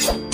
you.